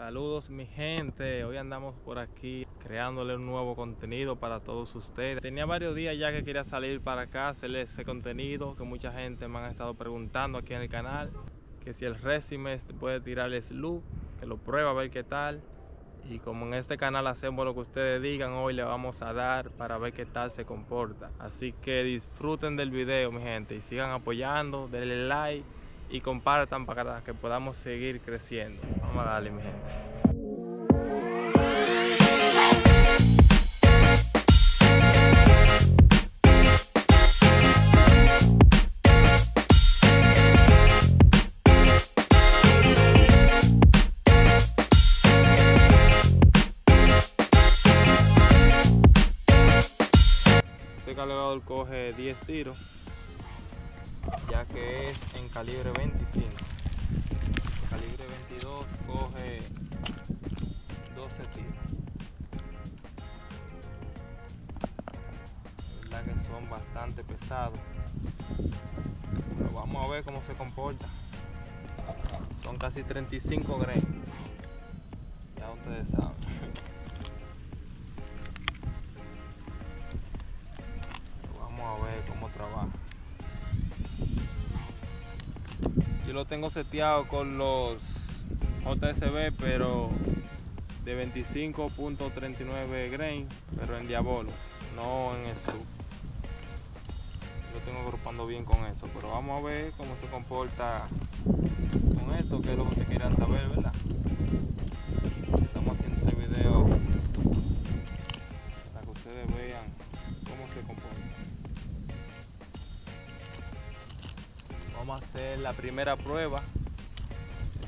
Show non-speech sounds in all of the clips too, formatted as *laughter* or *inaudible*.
Saludos mi gente, hoy andamos por aquí creándole un nuevo contenido para todos ustedes. Tenía varios días ya que quería salir para acá, hacerle ese contenido que mucha gente me ha estado preguntando aquí en el canal. Que si el récime puede tirar el sloop, que lo prueba a ver qué tal. Y como en este canal hacemos lo que ustedes digan, hoy le vamos a dar para ver qué tal se comporta. Así que disfruten del video mi gente y sigan apoyando, denle like y compartan para que podamos seguir creciendo. Vamos a darle mi gente. Este cargador coge 10 tiros ya que es en calibre 25 calibre 22 coge 12 tiros. La verdad que son bastante pesados. Pero vamos a ver cómo se comporta. Son casi 35 grains. Ya ustedes saben. *laughs* Vamos a ver cómo trabaja yo lo tengo seteado con los JSB pero de 25.39 grain pero en diabolo no en el sub. Lo tengo agrupando bien con eso pero vamos a ver cómo se comporta con esto que es lo que se quiera saber verdad vamos a hacer la primera prueba.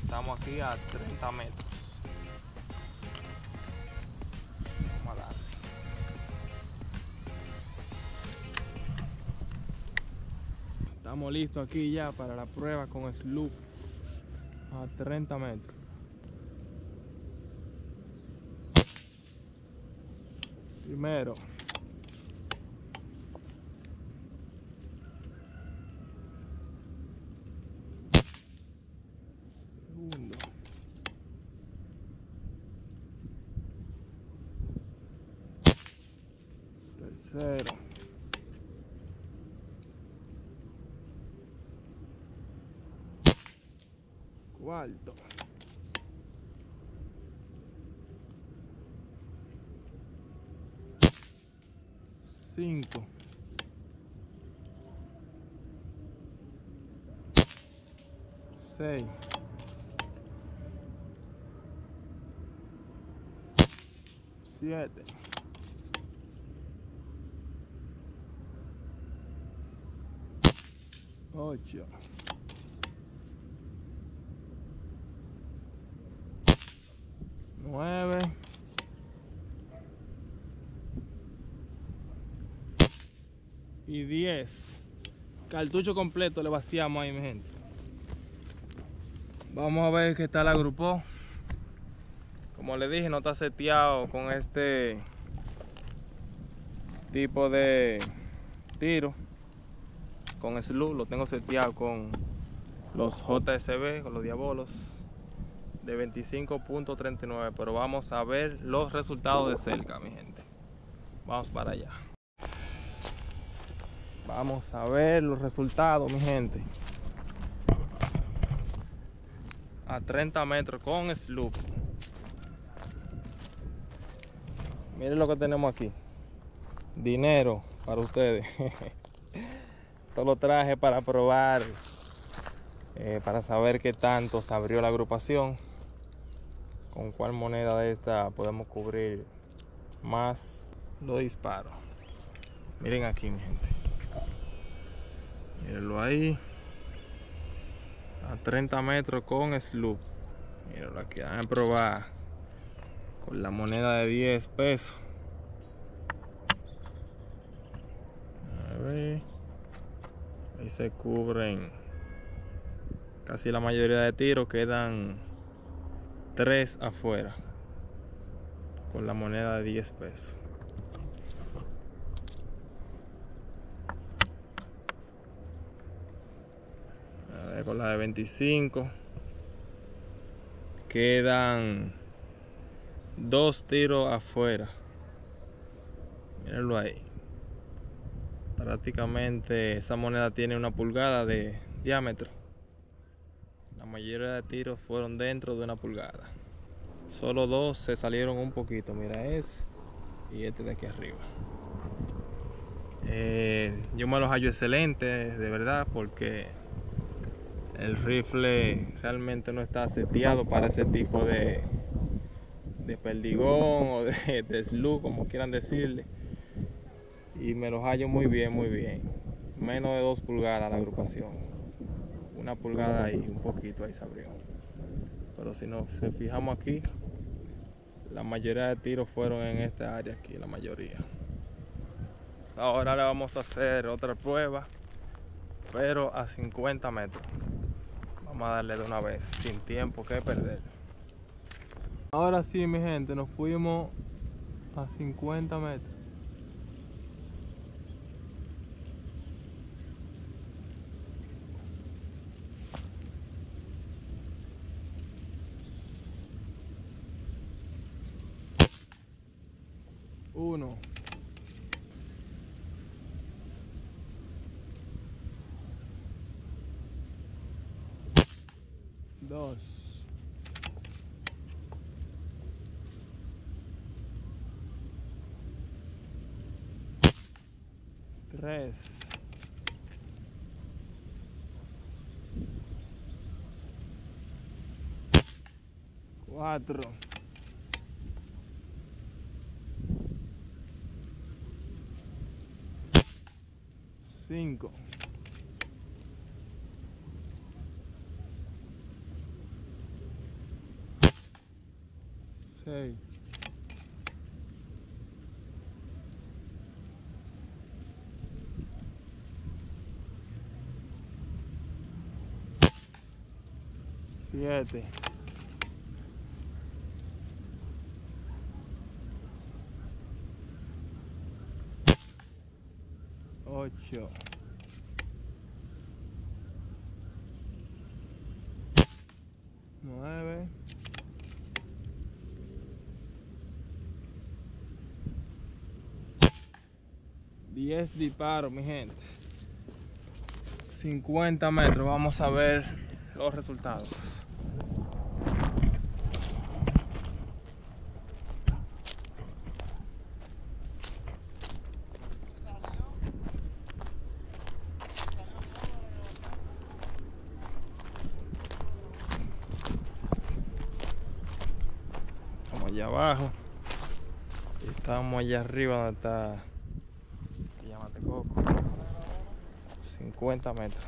Estamos aquí a 30 metros. Vamos a darle. Estamos listos aquí ya para la prueba con sloop. A 30 metros. Primero segundo tercero cuarto cinco. Seis. Siete. Ocho nueve. Y diez. Cartucho completo le vaciamos ahí mi gente. Vamos a ver qué tal agrupó. Como le dije no está seteado con este tipo de tiro. Con slow lo tengo seteado con los JSB con los diabolos de 25.39 pero vamos a ver los resultados de cerca mi gente. Vamos para allá. Vamos a ver los resultados mi gente. A 30 metros con sloop miren lo que tenemos aquí. Dinero para ustedes. *laughs* Esto lo traje para probar eh, para saber qué tanto se abrió la agrupación con cuál moneda de esta podemos cubrir más. Los disparos. Miren aquí mi gente. Mírenlo ahí. A 30 metros con sloop. Mírenlo aquí van a probar. Con la moneda de 10 pesos. A ver. Ahí se cubren casi la mayoría de tiros quedan 3 afuera con la moneda de 10 pesos a ver con la de 25 quedan dos tiros afuera. Mírenlo ahí. Prácticamente esa moneda tiene una pulgada de diámetro. Mayoría de tiros fueron dentro de una pulgada. Solo dos se salieron un poquito. Mira ese y este de aquí arriba. Eh, yo me los hallo excelentes, de verdad, porque el rifle realmente no está seteado para ese tipo de, de perdigón o de, *laughs* de slug, como quieran decirle. Y me los hallo muy bien, muy bien. Menos de dos pulgadas la agrupación. Una pulgada ahí, un poquito ahí se abrió. Pero si nos fijamos aquí, la mayoría de tiros fueron en esta área aquí, la mayoría. Ahora le vamos a hacer otra prueba, pero a 50 metros. Vamos a darle de una vez, sin tiempo que perder. Ahora sí, mi gente, nos fuimos a 50 metros. 1 2 3 4 Cinco. Seis. Siete. Ocho. Nueve. Diez disparos, mi gente. 50 metros. Vamos a ver los resultados. Estamos allá abajo. Y estamos allá arriba donde está Llámate Coco. 50 metros.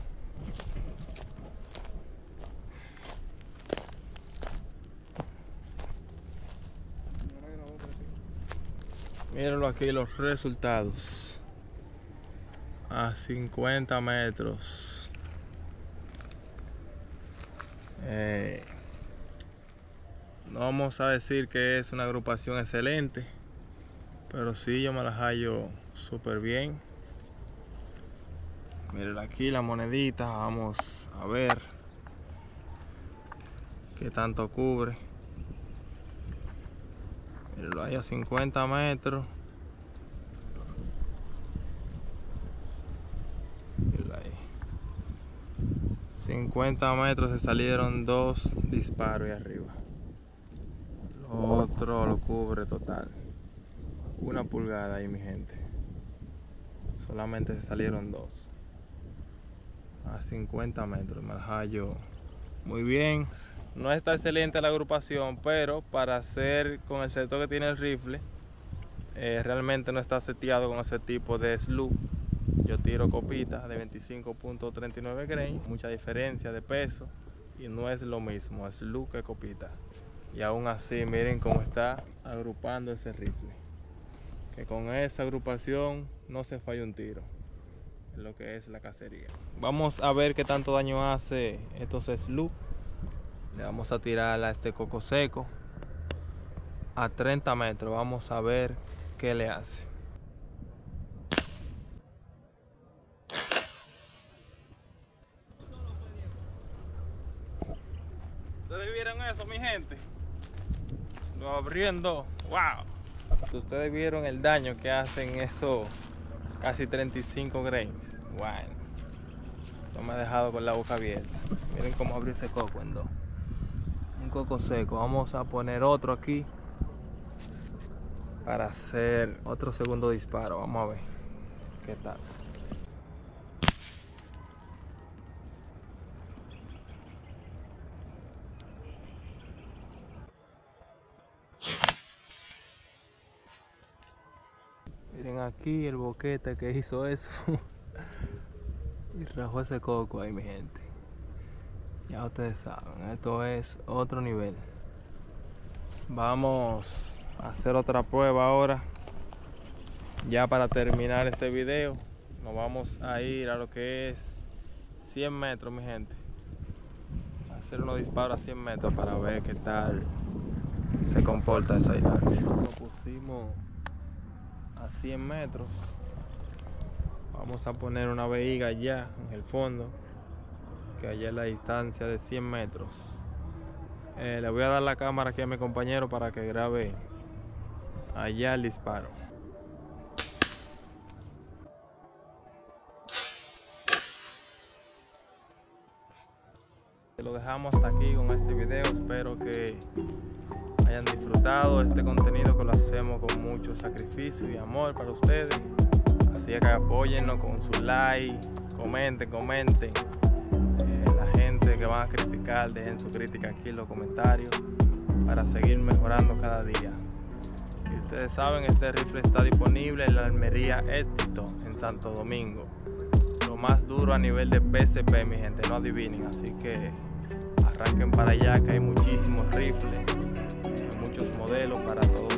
Mírenlo aquí los resultados. A 50 metros. Eh, no vamos a decir que es una agrupación excelente, pero sí yo me las hallo súper bien. Miren aquí la monedita, vamos a ver qué tanto cubre. Mírenlo ahí a 50 metros. Mírenlo ahí. 50 metros se salieron dos disparos ahí arriba. Lo cubre total. Una pulgada ahí mi gente. Solamente se salieron dos. A 50 metros. Me las hallo muy bien. No está excelente la agrupación, pero para hacer con el sector que tiene el rifle, eh, realmente no está seteado con ese tipo de slug. Yo tiro copita de 25.39 grains, mucha diferencia de peso y no es lo mismo slug que copita. Y aún así, miren cómo está agrupando ese rifle. Que con esa agrupación no se falla un tiro en lo que es la cacería. Vamos a ver qué tanto daño hace estos slug. Le vamos a tirar a este coco seco a 30 metros. Vamos a ver qué le hace. ¿Ustedes vieron eso, mi gente? Abriendo. ¡Wow! Ustedes vieron el daño que hacen esos casi 35 grains. Bueno, no me ha dejado con la boca abierta. Miren cómo abrió ese coco en dos. Un coco seco. Vamos a poner otro aquí para hacer otro segundo disparo. Vamos a ver qué tal. Aquí el boquete que hizo eso. *laughs* y rajó ese coco ahí, mi gente. Ya ustedes saben, esto es otro nivel. Vamos a hacer otra prueba ahora. Ya para terminar este video, nos vamos a ir a lo que es 100 metros, mi gente. Hacer unos disparos a 100 metros para ver qué tal se comporta esa distancia. Lo pusimos a 100 metros. Vamos a poner una vejiga allá en el fondo que allá es la distancia de 100 metros. Eh, le voy a dar la cámara aquí a mi compañero para que grabe allá el disparo. Lo dejamos hasta aquí con este video. Espero que hayan disfrutado este contenido que lo hacemos con mucho sacrificio y amor para ustedes. Así que apóyennos con su like, comenten, comenten. Eh, la gente que van a criticar, dejen su crítica aquí en los comentarios para seguir mejorando cada día. Y ustedes saben, este rifle está disponible en la Almería Éxito en Santo Domingo. Lo más duro a nivel de PCP, mi gente, no adivinen. Así que arranquen para allá que hay muchísimos rifles modelo para todos.